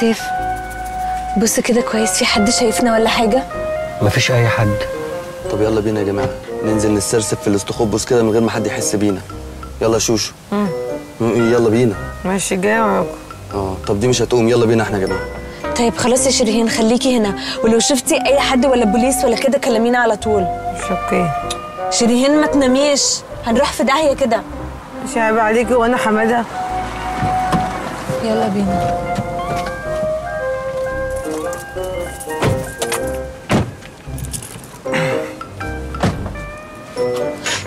سيف بص كده كويس في حد شايفنا ولا حاجة؟ مفيش أي حد. طب يلا بينا يا جماعة ننزل نتسرسب في الأستخبص كده من غير ما حد يحس بينا. يلا يا شوشو. م- يلا بينا. ماشي جاي معاكم. آه طب دي مش هتقوم. يلا بينا إحنا يا جماعة. طيب خلاص يا شيرين خليكي هنا. ولو شفتي أي حد ولا بوليس ولا كده كلمينا على طول. مش okay. شيرين ما تناميش. هنروح في داهية كده. مش عيب عليكي وأنا حمادة. يلا بينا.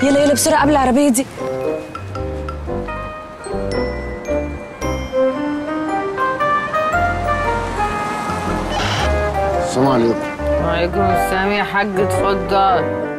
يلا يلا بسرعة قبل العربية دي. السلام عليكم. وعليكم السلام يا حاج اتفضل.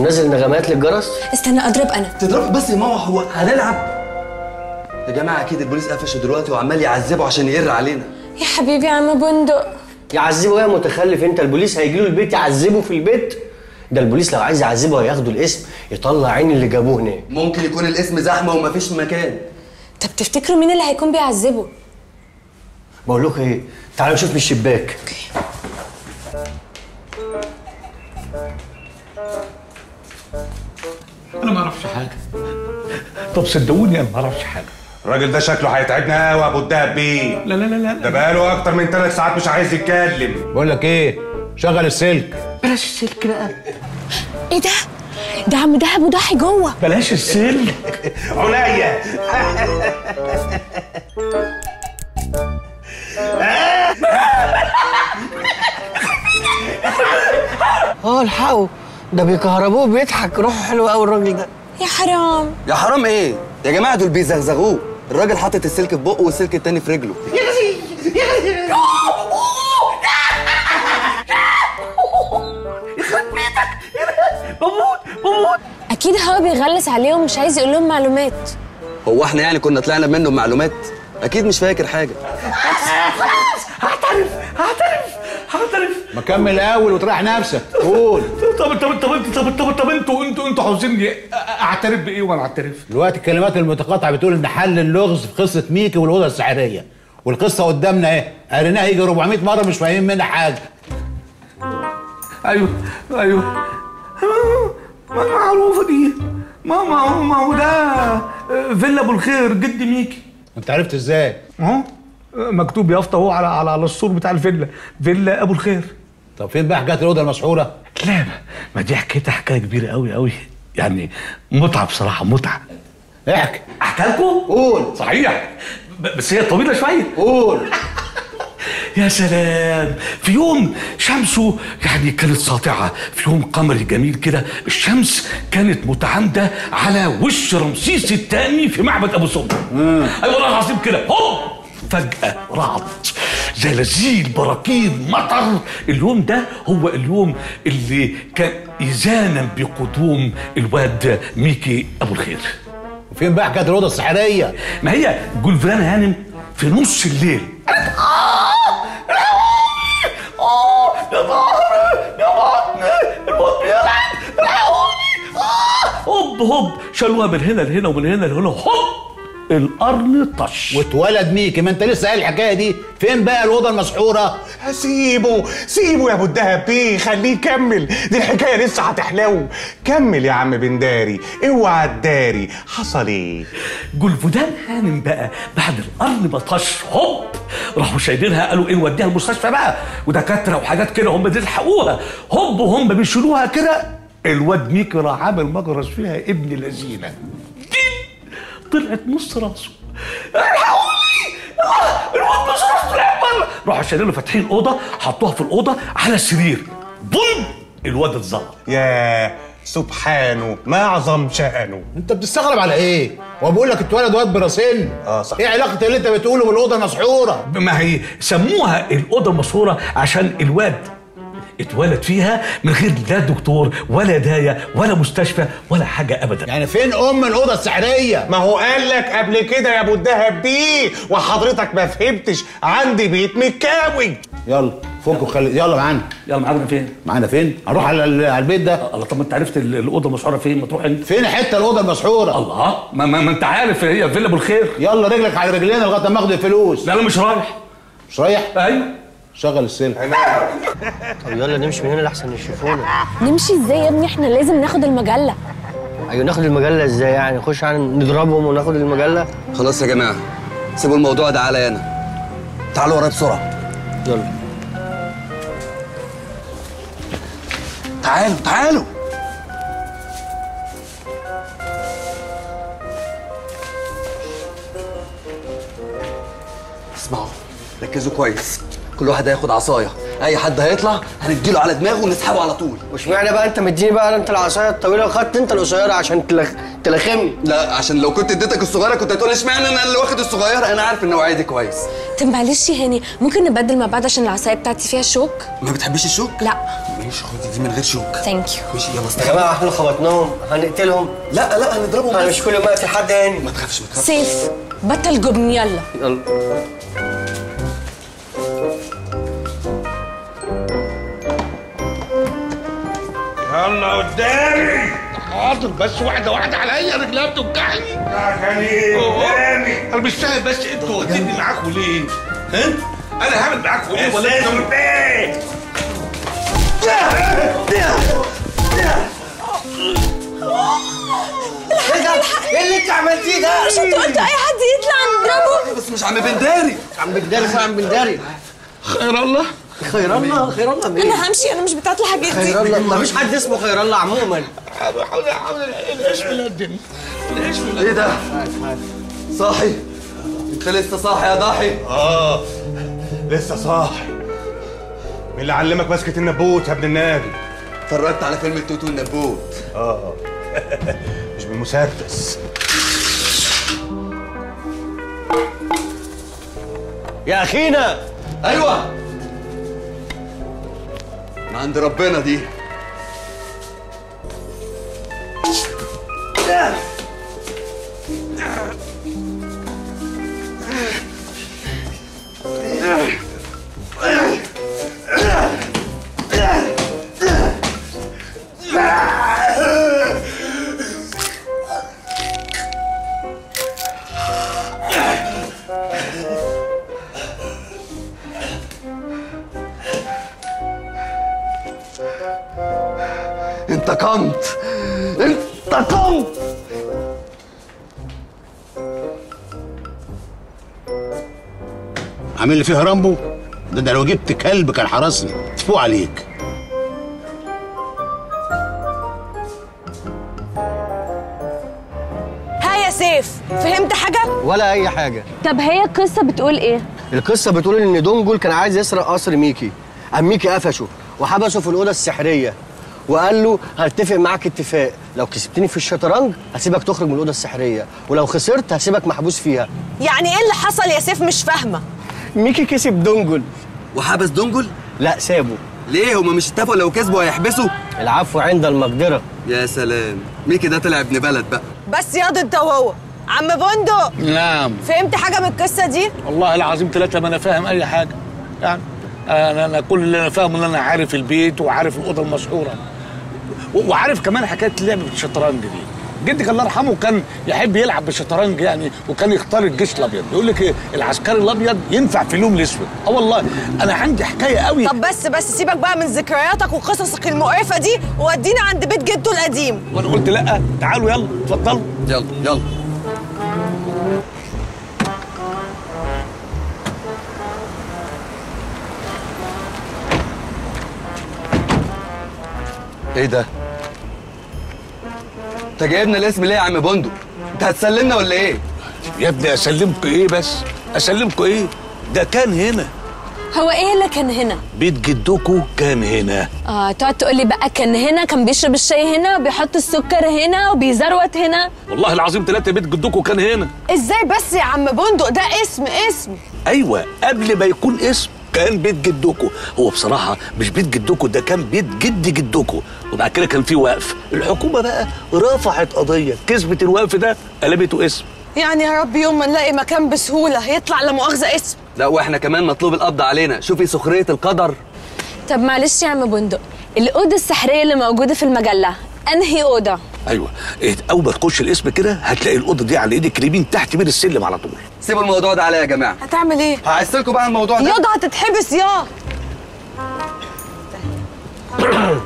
هو منزل نغمات للجرس؟ استنى أضرب أنا. تضرب بس يا ماما هو هنلعب. يا جماعة أكيد البوليس قفشه دلوقتي وعمال يعذبه عشان يقر علينا. يا حبيبي يا عم بندق. يعذبه يا متخلف أنت. البوليس هيجي له البيت يعذبه في البيت؟ ده البوليس لو عايز يعذبه هياخدوا الاسم يطلع عين اللي جابوه هناك. ممكن يكون الاسم زحمة ومفيش مكان. طب تفتكروا مين اللي هيكون بيعذبه؟ بقول لكم إيه؟ تعالوا نشوف من الشباك. أنا أعرفش حاجة. طب صدقوني أنا ما أعرفش حاجة. الراجل ده شكله هيتعبنا قوي أبو الدهب بيه. لا لا لا لا ده بقاله أكتر من ثلاث ساعات مش عايز يتكلم. بقول لك إيه؟ شغل السلك. بلاش السلك بقى. إيه ده؟ ده عم دهب وضحي جوه. بلاش السلك. عليا. آه الحقوا. ده بيكهربوه بيضحك. روحه حلوة قوي الراجل ده. يا حرام. يا حرام إيه؟ يا جماعة دول بيزغزغوه. الراجل حاطط السلك في بقه والسلك التاني في رجله. أكيد هو بيغلس عليهم مش عايز يقول لهم معلومات. هو إحنا يعني كنا طلعنا منه بمعلومات أكيد مش فاكر حاجة. هعترف هعترف ما كمل أول وتريح نفسك. قول. طب طب طب انت طب طب طب أنتوا أنتوا أنتوا عاوزيني اعترف بإيه وأنا أعترف؟ دلوقتي الكلمات المتقاطعة بتقول إن حل اللغز في قصة ميكي والأوضة السحرية. والقصة قدامنا اهي قريناها يجي 400 مرة مش فاهمين منها حاجة. أيوه أيوه. ما معروفة دي. ما ما ما هو ده فيلا أبو الخير جد ميكي. أنت عرفت إزاي؟ أهو مكتوب يافطة أهو على على على السور بتاع الفيلا. فيلا أبو الخير. طب فين بقى حكايه الأوضة المسحورة؟ لا ما دي حكايتها حكاية كبيرة قوي قوي يعني متعة بصراحة متعة. احكي احكي لكم قول. صحيح. بس هي طويلة شوية. قول. يا سلام. في يوم شمسه يعني كانت ساطعة. في يوم قمري جميل كده الشمس كانت متعامدة على وش رمسيس الثاني في معبد أبو سمبل. أيوة والله العظيم كده. هوب فجأة رعد. زلازل براكين مطر. اليوم ده هو اليوم اللي كان إذانا بقدوم الواد ميكي أبو الخير. وفين بقى حكاية الأوضة السحرية؟ ما هي جولفران هانم في نص الليل. قالت آه آه يا ظهري يا بطني الواد بيلعب الحقوني آه هوب هوب. شالوها من هنا لهنا ومن هنا لهنا هوب. القرن طش واتولد ميكي ما انت لسه قايل الحكاية دي. فين بقى الأوضة المسحورة؟ سيبه سيبه يا أبو الدهب بيه خليه يكمل. دي الحكاية لسه هتحلو. كمل يا عم بنداري اوعى تداري. حصل إيه؟ جولفودان هانم بقى بعد القرن ما طش. هوب! راحوا شايلينها قالوا إيه نوديها المستشفى بقى. ودكاترة وحاجات كده هم بيلحقوها هوب! وهم بيشيلوها كده. الواد ميكي راح عامل مجرس فيها ابن لذينة. طلعت نص راسه الحقوني الواد نص راسه طلع بره راحوا شايلينه فاتحين الاوضه حطوها في الأوضة على السرير بوم! الواد اتظلم. يا سبحانه ما أعظم شأنه. أنت بتستغرب على إيه؟ هو بيقول لك اتولد واد براسين آه صح. إيه علاقة اللي أنت بتقوله بالأوضة المسحوره ما هي سموها الأوضة المشهورة عشان الواد اتولد فيها من غير لا دكتور ولا داية ولا مستشفى ولا حاجة أبدا. يعني فين أم الأوضة السحرية؟ ما هو قال لك قبل كده يا أبو الدهب دي وحضرتك ما فهمتش. عندي بيت متكاوي يلا فك وخلي يلا معانا. يلا معانا فين؟ معانا فين؟ هنروح على ال- على البيت ده. الله طب ما أنت عرفت ال- الأوضة المشهورة فين؟ ما تروح انت فين حتة الأوضة المسحورة؟ الله ما, ما, ما أنت عارف هي فيلا ابو الخير يلا رجلك على رجلينا لغاية ما أخد الفلوس. لا أنا مش رايح. مش رايح؟ أيوه. شغل السلك. طب يلا نمشي من هنا لحسن يشوفونا نمشي إزاي يا ابني؟ إحنا لازم ناخد المجلة. أيوه ناخد المجلة إزاي يعني؟ نخش يعني نضربهم وناخد المجلة. خلاص يا جماعة سيبوا الموضوع ده عليا أنا. تعالوا ورايا بسرعة. يلا. تعالوا تعالوا. اسمعوا ركزوا كويس. كل واحد هياخد عصاية. أي حد هيطلع هنديله على دماغه ونسحبه على طول. وش معنى بقى أنت مديني بقى أنت العصاية الطويلة وخدت أنت القصيرة عشان تلخ... تلخمني. لا عشان لو كنت اديتك الصغيرة كنت هتقول اشمعنى أنا اللي واخد الصغيرة؟ أنا عارف النوعيه دي كويس. طب معلش يا هاني ممكن نبدل مع بعض عشان العصاية بتاعتي فيها شوك؟ ما بتحبيش الشوك؟ لا. ماشي خدي دي من غير شوك. thank you ماشي يلا يا استنى. جماعة إحنا خبطناهم. هنقتلهم. لا لا هنضربهم. أنا بس. مش كل ما أقتل حد يعني ما تخافش ما تخافش. سيف بطل جبن يلا. يلا. يلا قدامي. حاضر بس واحدة واحدة عليا رجلها بتوجعني. قدامي. أنا مش فاهم بس أنتوا واخديني معاكم ليه؟ ها؟ أنا هعمل معاكم إيه ولا أنتوا إيه؟ إيه اللي أنت عملتيه ده؟ مش انت قلت اي حد يطلع نضربه بس مش عم بنداري. عم بنداري عم بنداري. خير الله. خير الله خير الله. مين؟ أنا همشي أنا مش بتاعت الحاجات دي خير الله. ما فيش حد اسمه خير الله عموما. حاول حاول حاول الاسم القدم الاسم إيه ده؟ صاحي. أنت لسه صاحي يا ضاحي؟ آه لسه صاحي. مين اللي علمك مسكة النبوت يا ابن النبي؟ اتفرجت على فيلم التوتو النبوت. آه. مش بالمسدس. يا أخينا. أيوه. من عند ربنا دي انتقمت. انتقمت. عامل لي فيها رامبو؟ ده ده لو جبت كلب كان حرسني تفوق عليك. ها يا سيف فهمت حاجة؟ ولا أي حاجة. طب هي القصة بتقول إيه؟ القصة بتقول إن دونجل كان عايز يسرق قصر ميكي. قام ميكي قفشه. وحبسه في الأوضة السحرية وقال له هتفق معاك اتفاق. لو كسبتني في الشطرنج هسيبك تخرج من الأوضة السحرية ولو خسرت هسيبك محبوس فيها. يعني إيه اللي حصل يا سيف؟ مش فاهمة. ميكي كسب دونجل. وحبس دونجل؟ لا سابه. ليه؟ هما مش اتفقوا لو كسبوا هيحبسوا؟ العفو عند المقدرة. يا سلام. ميكي ده طلع ابن بلد بقى. بس ياض انت وهو عم بندق. نعم. فهمت حاجة من القصة دي؟ والله العظيم ثلاثة ما أنا فاهم أي حاجة. يعني أنا أنا كل اللي أنا فاهمه إن أنا عارف البيت وعارف الأوضة المشهورة. و- وعارف كمان حكاية اللعب بالشطرنج دي. جدك الله يرحمه كان يحب يلعب بالشطرنج يعني وكان يختار الجيش الأبيض. يقول لك إيه؟ العسكري الأبيض ينفع في اللون الأسود. آه والله أنا عندي حكاية قوي. طب بس بس سيبك بقى من ذكرياتك وقصصك المقرفة دي وودينا عند بيت جده القديم. وأنا قلت لأ تعالوا يلا اتفضلوا. يلا يلا. إيه ده؟ انت جايبنا الاسم ليه يا عم بندق؟ انت هتسلمنا ولا إيه؟ يا ابني اسلمكم إيه بس؟ اسلمكم إيه؟ ده كان هنا. هو إيه اللي كان هنا؟ بيت جدكو كان هنا. آه تقعد تقول لي بقى كان هنا كان بيشرب الشاي هنا وبيحط السكر هنا وبيزروت هنا. والله العظيم ثلاثة بيت جدكو كان هنا. إزاي بس يا عم بندق؟ ده اسم اسم. أيوه قبل ما يكون اسم. كان بيت جدكو. هو بصراحة مش بيت جدكو ده كان بيت جد جدكو. وبعد كده كان في وقف. الحكومة بقى رفعت قضية. كسبت الوقف ده قلبته اسم. يعني يا رب يوم ما نلاقي مكان بسهولة يطلع لا مؤاخذة اسم. لا وإحنا كمان مطلوب القبض علينا. شوفي سخرية القدر. طب معلش يا عم بندق الأوضة السحرية اللي موجودة في المجلة أنهي أوضة؟ أيوه. إيه أول ما تخش الاسم كده هتلاقي الأوضة دي على إيدك اليمين تحت بير السلم على طول. سيبوا الموضوع ده عليا يا جماعة. هتعمل إيه؟ هعسلكوا بقى الموضوع ده. ياض هتتحبس يا.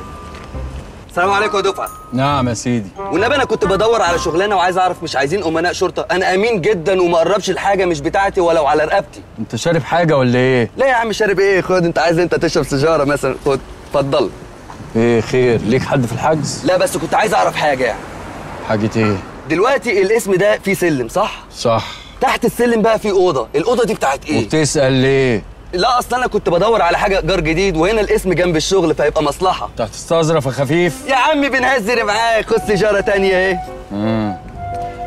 السلام عليكم يا دفعة. نعم يا سيدي. والنبي أنا كنت بدور على شغلانة وعايز أعرف مش عايزين أمناء شرطة. أنا أمين جدا وما قربش الحاجة مش بتاعتي ولو على رقبتي. أنت شارب حاجة ولا إيه؟ لا يا عم شارب إيه؟ خد أنت عايز أنت تشرب سيجارة مثلا. خد اتفضل. إيه خير. ليك حد في الحجز؟ لا بس كنت عايز أعرف حاجة. يعني حاجة إيه؟ دلوقتي الاسم ده فيه سلم صح؟ صح. تحت السلم بقى فيه أوضة. الأوضة دي بتاعت إيه؟ وبتسأل ليه؟ لا أصل أنا كنت بدور على حاجة إيجار جديد وهنا الاسم جنب الشغل فيبقى مصلحة. انت هتستظرف يا خفيف. يا عم بنهزر معاك خد سيجاره تانية اهي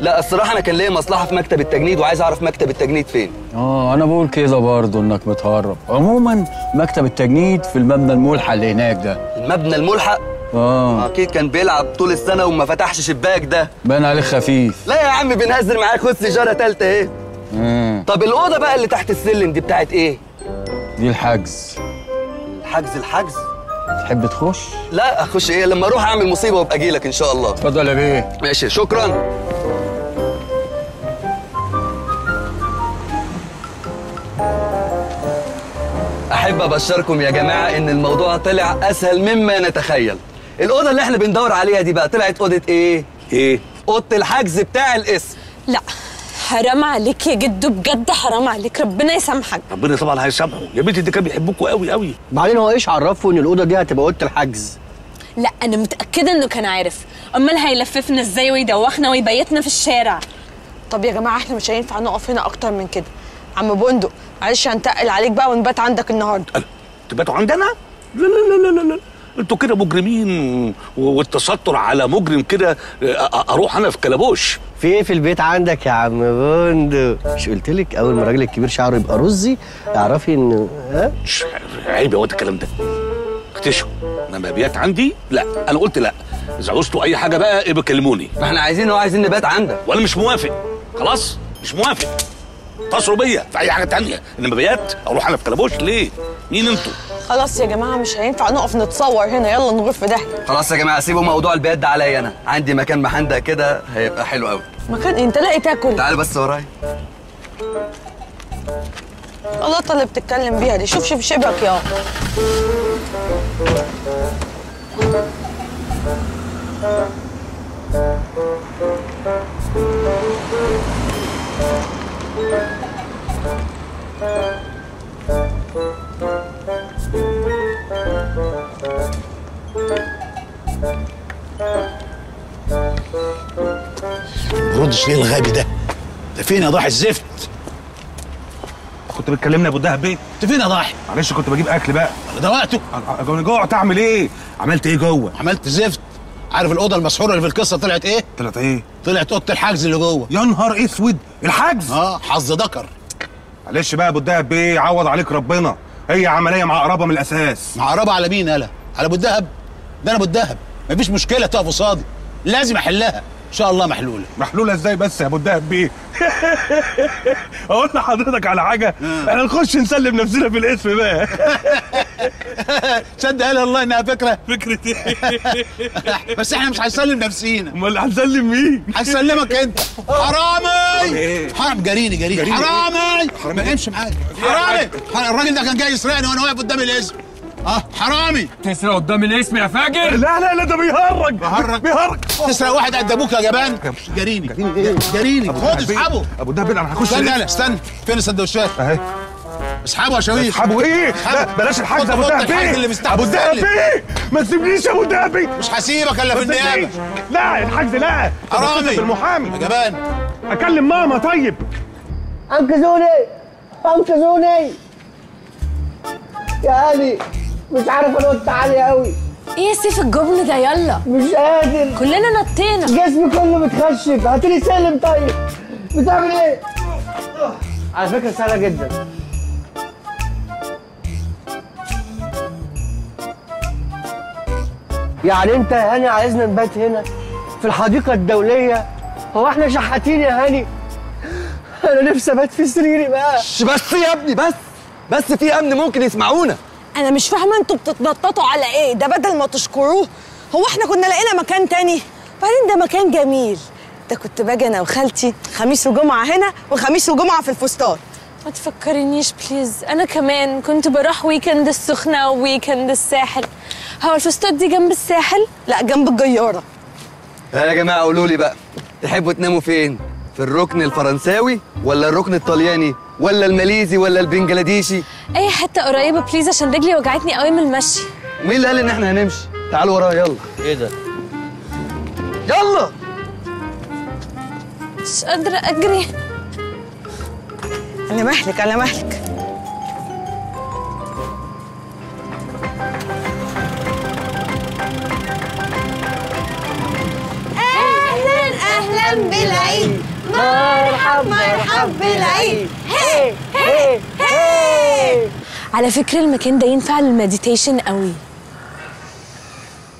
لا الصراحة أنا كان ليا مصلحة في مكتب التجنيد وعايز أعرف مكتب التجنيد فين. آه أنا بقول كده برضه إنك متهرب. عموما مكتب التجنيد في المبنى الملحق اللي هناك ده. المبنى الملحق. آه. أكيد كان بيلعب طول السنة وما فتحش شباك ده. باين عليك خفيف. لا يا عم بنهزر معاك. خد سيجاره تالتة اهي. امم طب الأوضة بقى اللي تحت السلم دي بتاعت إيه؟ دي الحجز. حجز الحجز. تحب تخش؟ لا أخش إيه؟ لما أروح أعمل مصيبة وأبقى أجي لك إن شاء الله. اتفضل يا بيه. ماشي شكرا. أحب أبشركم يا جماعة إن الموضوع طلع أسهل مما نتخيل. الأوضة اللي إحنا بندور عليها دي بقى طلعت أوضة إيه؟ إيه؟ أوضة الحجز بتاع الاسم. لا حرام عليك يا جدو بجد حرام عليك. ربنا يسامحك. ربنا طبعا هيسامحه يا بنتي دي كان بيحبوكوا قوي قوي. بعدين هو إيش عرفه إن الأوضة دي هتبقى أوضة الحجز؟ لا أنا متأكدة إنه كان عارف. أمال هيلففنا إزاي ويدوخنا ويبيتنا في الشارع؟ طب يا جماعة إحنا مش هينفع نقف هنا أكتر من كده. عم بندق معلش هنتقل عليك بقى ونبات عندك النهارده. تباتوا عندنا؟ لا لا لا لا لا لا. أنتوا كده مجرمين و- والتستر على مجرم كده أروح أنا في كلبوش في إيه في البيت عندك يا عم بندق؟ مش قلت لك أول ما الراجل الكبير شعره يبقى رزي اعرفي انه ها؟ مش عيب يا واد الكلام ده. اكتشفوا انما بيات عندي؟ لا. أنا قلت لا. إذا عوزتوا أي حاجة بقى ابقى كلموني. ما إحنا عايزين هو عايزين نبات عندك. وأنا مش موافق. خلاص؟ مش موافق. اتصلوا بيا في أي حاجة تانية. إنما بيات أروح أنا في كلبوش ليه؟ مين أنتوا؟ خلاص يا جماعة مش هينفع نقف نتصور هنا. يلا نروح في داهية. خلاص يا جماعة سيبوا موضوع البيات ده عليا أنا. عندي مكان محندق كده هيبقى حلو قوي مكان إيه؟ أنت لاقي تاكل. تعالوا بس ورايا. اللقطه اللي بتتكلم بيها دي. شوف شوف شبك يا. بردش ليه الغبي ده؟ ده فين يا ضاحي؟ الزفت. كنت بتكلمني يا أبو الدهب بيه؟ انت فين يا ضاحي؟ معلش كنت بجيب أكل بقى. ده وقته أنا جوعت اعمل إيه؟ عملت إيه جوه؟ عملت زفت. عارف الأوضة المسحورة اللي في القصة طلعت إيه؟ طلعت إيه؟ طلعت أوضة الحجز اللي جوه. يا نهار أسود! الحجز! آه حظ ذكر. معلش بقى أبو الدهب بيه عوض عليك ربنا. هي عملية معقربه من الأساس. معربه على مين؟ يالا على أبو الدهب. ده أنا أبو الدهب. مفيش مشكلة تقف قصادي. لازم أحلها. إن شاء الله محلولة. محلولة إزاي بس يا أبو الدهب؟ بيه أقول لحضرتك على حاجة. إحنا نخش نسلم نفسنا في الاسم بقى. تصدق قال الله إنها فكرة. فكرة إيه؟ بس إحنا مش هنسلم نفسينا. أمال هنسلم مين؟ هسلمك أنت. حرامي إيه؟ حرام جريني جريني جريني. حرامي ما امشي معايا. حرامي الراجل ده كان جاي يسرقني وأنا واقف قدام الاسم آه حرامي. تسرق قدام الاسم يا فاجر؟ لا لا لا ده بيهرج. بيهرج؟ بيهرج. تسرق واحد قد أبوك يا جبان؟ جريني جريني خد اسحبه. أبو الدهب أنا هخش استنى استنى. فين السندوتشات؟ أهي. اسحبه يا شويش اسحبوا إيه؟ لا بلاش الحجز يا ابو مستحمل أبو. بيه ما تسيبنيش يا أبو الدهب مش هسيبك إلا في النيابة. لا الحجز لا. حرامي. اتصل بالمحامي يا جبان. أكلم ماما طيب. أنقذوني. أنقذوني. يا هاني مش عارف أنط عالي قوي إيه يا سيف الجبن ده؟ يلا. مش قادر. كلنا نطينا. جسمي كله متخشب. هاتلي سلم طيب. بتعمل إيه؟ على فكرة سهلة جدا. يعني انت يا هاني عايزنا نبات هنا في الحديقة الدولية؟ هو إحنا شحاتين يا هاني؟ أنا نفسي ابات في سريري بقى. بس يا ابني بس بس في امن ممكن يسمعونا. أنا مش فاهمة أنتوا بتتنططوا على إيه؟ ده بدل ما تشكروه. هو إحنا كنا لقينا مكان تاني. بعدين ده مكان جميل. ده كنت باجي أنا وخالتي خميس وجمعة هنا وخميس وجمعة في الفستان. ما تفكرنيش please أنا كمان كنت بروح weekend السخنة و weekend الساحل. هو الفستات دي جنب الساحل؟ لا جنب الجيارة. يا جماعة قولوا لي بقى تحبوا تناموا فين؟ في الركن الفرنساوي ولا الركن الطلياني ولا الماليزي ولا البنجلاديشي؟ اي حتة قريبة بليز عشان رجلي وجعتني قوي من المشي. مين اللي قال إن إحنا هنمشي؟ تعالوا ورايا يلا. إيه ده؟ يلا! مش قادرة أجري. على مهلك على مهلك. أهلا بالعيد. مرحب مرحب بالعيد. هي هي هي. على فكرة المكان ده ينفع لل meditation قوي.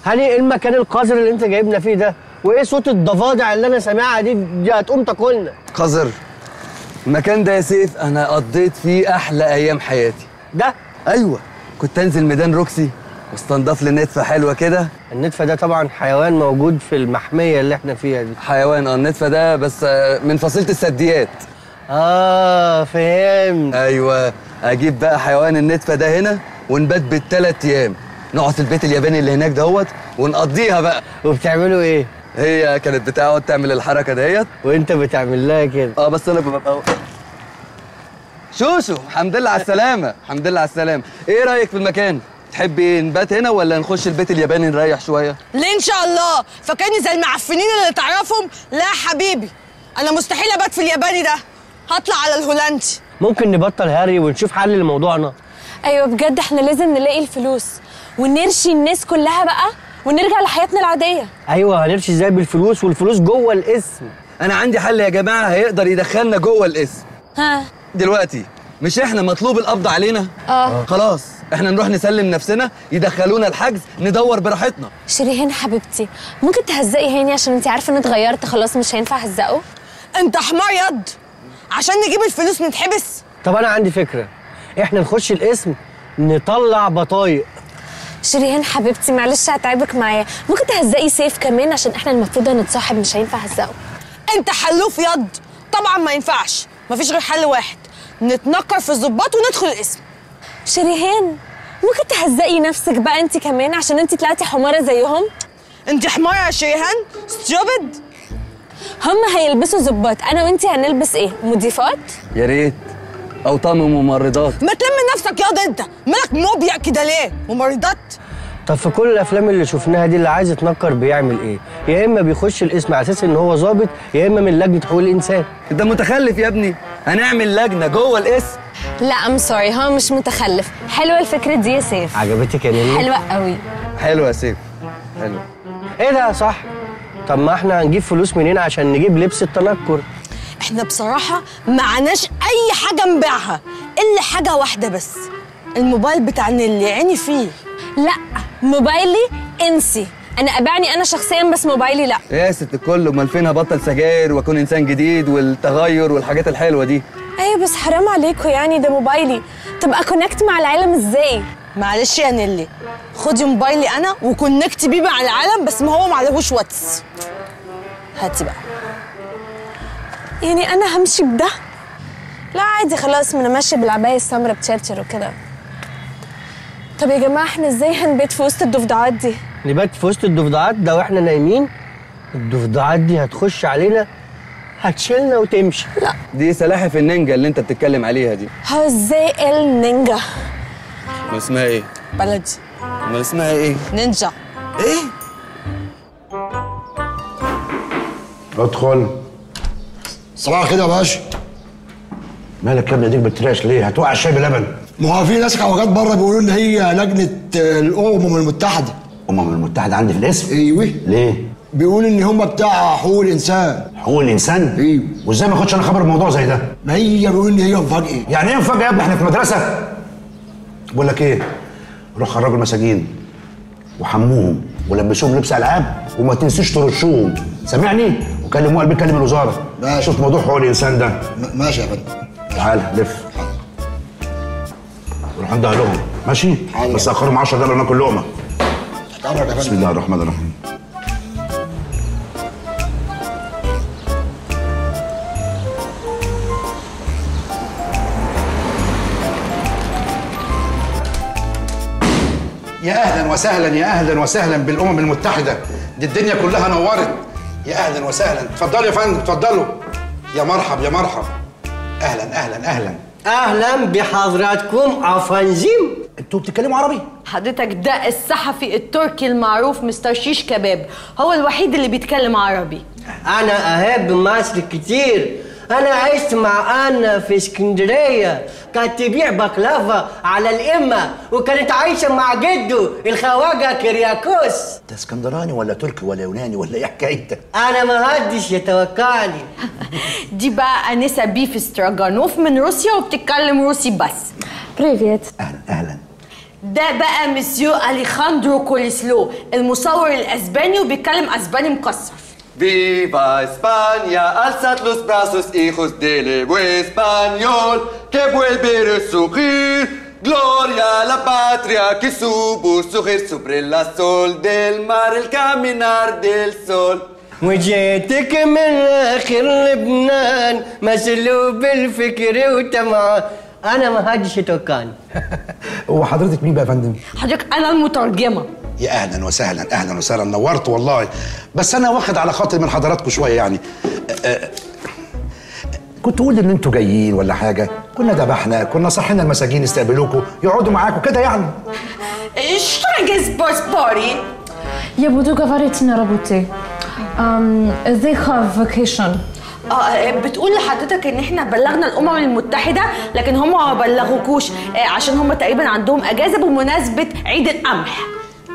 هاني إيه المكان القذر اللي أنت جايبنا فيه ده؟ وإيه صوت الضفادع اللي أنا سامعها دي دي هتقوم تاكلنا؟ قذر. المكان ده يا سيف أنا قضيت فيه أحلى أيام حياتي. ده؟ أيوه. كنت أنزل ميدان روكسي واستنضف لي نتفه حلوة كده. النتفه ده طبعا حيوان موجود في المحمية اللي إحنا فيها دي. حيوان آه النتفه ده بس آه، من فصيلة الثدييات آه فهمت. أيوه. أجيب بقى حيوان النتفه ده هنا ونبات بالثلاث أيام. نقعد في البيت الياباني اللي هناك دهوت ونقضيها بقى. وبتعملوا إيه؟ هي كانت بتقعد تعمل الحركة دهيت وأنت بتعمل لها كده. آه بس أنا ببقى شوشو الحمد لله على السلامة الحمد لله على السلامة. إيه رأيك في المكان؟ تحبي نبات هنا ولا نخش البيت الياباني نريح شوية؟ ليه إن شاء الله. فاكرني زي المعفنين اللي تعرفهم. لا حبيبي أنا مستحيل أبات في الياباني ده. هطلع على الهولندي ممكن نبطل هاري ونشوف حل لموضوعنا. أيوه بجد إحنا لازم نلاقي الفلوس. ونرشي الناس كلها بقى ونرجع لحياتنا العادية. أيوه هنمشي إزاي بالفلوس؟ والفلوس جوه الاسم. أنا عندي حل يا جماعة هيقدر يدخلنا جوه الاسم. ها. دلوقتي. مش إحنا مطلوب القبض علينا؟ آه. خلاص إحنا نروح نسلم نفسنا يدخلونا الحجز ندور براحتنا. شيرين حبيبتي ممكن تهزقي هاني عشان انت عارفة اني اتغيرت خلاص مش هينفع اهزقه؟ انت حمار يض عشان نجيب الفلوس نتحبس. طب أنا عندي فكرة. إحنا نخش الاسم نطلع بطايق. شيرين حبيبتي معلش هتعبك معايا. ممكن تهزقي سيف كمان عشان إحنا المفروض هنتصاحب مش هينفع اهزقه. انت حلوف يض طبعا ما ينفعش. مفيش غير حل واحد. نتنكر في الظباط وندخل الاسم. شيرين ممكن تهزقي نفسك بقى انت كمان عشان انت طلعتي حمارة زيهم؟ انت حمار يا شيهان ستوبد هم هيلبسوا ظباط أنا وانت هنلبس إيه؟ مضيفات؟ يا ريت. أو طقم ممرضات ما تلم نفسك ياض انت مالك موبيا كده ليه؟ ممرضات؟ طب في كل الأفلام اللي شفناها دي اللي عايز يتنكر بيعمل إيه؟ يا إما بيخش الاسم على أساس إن هو ظابط يا إما من لجنة حقوق الإنسان. أنت متخلف يا ابني. هنعمل لجنة جوه الاسم. لا I'm sorry هو مش متخلف. حلوة الفكرة دي يا سيف. عجبتك يا نيني حلوة قوي. حلو يا سيف. حلو إيه ده؟ صح. طب ما إحنا هنجيب فلوس منين عشان نجيب لبس التنكر؟ إحنا بصراحة معناش أي حاجة نبيعها إلا حاجة واحدة بس الموبايل بتاع نيلي عيني فيه. لا. موبايلي انسي. أنا ابيعني أنا شخصيا بس موبايلي لا. يا ست الكل امال فين هبطل سجاير واكون انسان جديد والتغير والحاجات الحلوة دي؟ أيوه بس حرام عليكم يعني ده موبايلي. تبقى connect مع العالم إزاي؟ معلش يا نيلي خدي موبايلي أنا و connect ي بيه مع العالم بس ما هو معلهوش واتس. هاتي بقى. يعني أنا همشي بده؟ لا عادي خلاص ما أنا ماشية بالعباية السمراء بتشرشر وكده. طب يا جماعة إحنا إزاي هنبيت في وسط الضفدعات دي؟ نبات في وسط الضفدعات ده وإحنا نايمين الضفدعات دي هتخش علينا هتشيلنا وتمشي. لا. دي سلاحف النينجا اللي انت بتتكلم عليها دي. إزاي النينجا امال اسمها إيه؟ بلدي امال اسمها إيه؟ نينجا. إيه؟ ادخل. صباح كده يا باشا. مالك يا ابني؟ ايديك بترعش ليه؟ هتوقع الشاي بلبن. ما هو في ناس خواجات بره بيقولوا إن هي لجنة الأمم المتحدة. الأمم المتحدة عندي في الاسم؟ إيوه. ليه؟ بيقول إن هم بتاع حقوق الإنسان. حقوق الإنسان؟ إيوه. وإزاي ما اخدش أنا خبر الموضوع زي ده؟ ما هي بيقول إن هي مفاجأة. يعني إيه مفاجأة يا ابني؟ إحنا في مدرسة. بقول لك إيه؟ روح خرجوا المساجين وحموهم ولبسوهم لبس ألعاب وما تنسيش ترشوهم. سامعني وكلموا قلبي كلم الوزارة. ماشي. شوف موضوع حقوق الإنسان ده؟ ماشي يا فندم. تعال لف. روح عند اهلهم ماشي؟ حاضر. بس أخرهم 10 دقايق ناكل لقمة. بسم الله الرحمن الرحيم. يا أهلا وسهلا يا أهلا وسهلا بالأمم المتحدة. دي الدنيا كلها نورت. يا أهلا وسهلا. اتفضلوا يا فندم اتفضلوا. يا مرحب يا مرحب. أهلا أهلا أهلا. أهلا بحضراتكم افنزيم أنتوا بتتكلموا عربي؟ حضرتك ده الصحفي التركي المعروف مستر شيش كباب. هو الوحيد اللي بيتكلم عربي. أنا احب مصر كتير. أنا عشت مع أنا في اسكندرية كانت تبيع بقلافة على الإمة وكانت عايشة مع جده الخواجة كرياكوس. انت اسكندراني ولا تركي ولا يوناني ولا إيه حكايتك أنا ما حدش يتوقعني. دي بقى أنسة بيف استراجانوف من روسيا وبتتكلم روسي بس. Привет. أهلا أهلا. ده بقى مسيو أليخاندرو كوليسلو المصور الأسباني وبيتكلم أسباني مكسر. Viva España, alzad los brazos, hijos del pueblo español, que vuelve a resurgir. Gloria a la patria que supo surgir sobre la sol del mar, el caminar del sol. وجيتك من اخر لبنان مسلوب الفكر وتمام أنا ما حدش يتوقعني هو حضرتك مين بقى يا فندم حضرتك أنا المترجمه يا أهلا وسهلا أهلا وسهلا. نورت والله. بس أنا واخد على خاطر من حضراتكم شوية يعني. كنت تقول إن أنتوا جايين ولا حاجة؟ كنا ذبحنا كنا صحينا المساجين يستقبلوكوا يقعدوا معاكوا كده يعني. اشترجز بوس بوري يا بودو غفرتنا ربوتي أم زي خاف فيكيشن آه بتقول لحضرتك إن إحنا بلغنا الأمم المتحدة لكن هم ما بلغوكوش آه، عشان هم تقريبا عندهم أجازة بمناسبة عيد القمح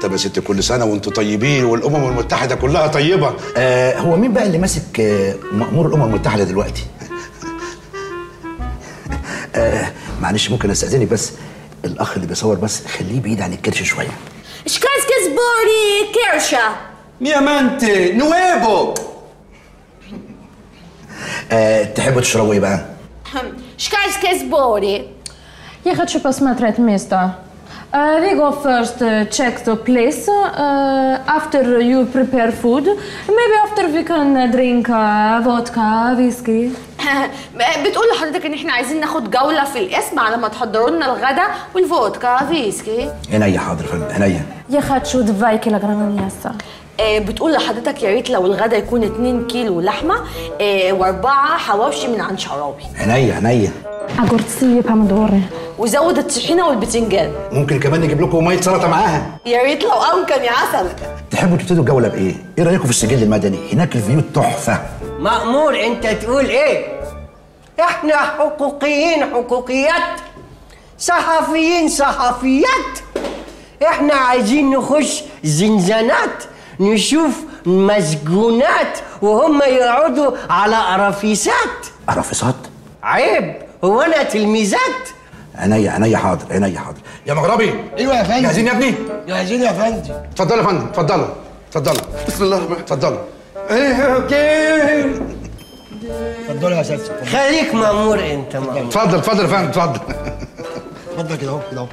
ستة يا ست كل سنة وانتوا طيبين والأمم المتحدة كلها طيبة. آه هو مين بقى اللي ماسك آه مأمور الأمم المتحدة دلوقتي؟ آه معلش ممكن أستأذنك بس الأخ اللي بيصور بس خليه بعيد عن الكرش شوية. شكاسكس بوري كرشة ميا مانتي نويبو آه تحبوا تشربوا إيه بقى؟ شكاسكس بوري يا خدش بس ما تريت ميستا Uh, we go first uh, check the place. Uh, after you prepare food, maybe after we can uh, drink uh, vodka, whiskey. بتقول لحضرتك إن إحنا عايزين ناخد جولة في القسم على ما تحضروا لنا الغدا والفودكا فيسكي. عينيا حاضر فندم عينيا. يا خد شو давай килограмм мяса. آه، بتقول لحضرتك يا ريت لو الغدا يكون 2 كيلو لحمة آه، وأربعة حواوشي من عند شعراوي. عينيا عينيا. огурцы помидоры وزود الطحينة والبتنجان. ممكن كمان نجيب لكم مية سلطة معاها. يا ريت لو أمكن يا عسل تحبوا تبتدوا الجوله بإيه؟ إيه رأيكم في السجل المدني؟ هناك ال view تحفة. مأمور أنت تقول إيه؟ إحنا حقوقيين حقوقيات. صحفيين صحفيات. إحنا عايزين نخش زنزانات. نشوف مسجونات وهم يقعدوا على قرافيسات قرافصات عيب هو أنا تلميذات. عينيا عينيا حاضر عينيا حاضر. يا مغربي. أيوه يا فندم. جاهزين يا ابني. جاهزين يا فندم. اتفضلوا يا فندم اتفضلوا اتفضلوا بسم الله الرحمن اتفضلوا اتفضلوا يا اساتذه خليك مأمور أنت مأمور. اتفضل اتفضل يا فندم اتفضل اتفضل كده اهو كده اهو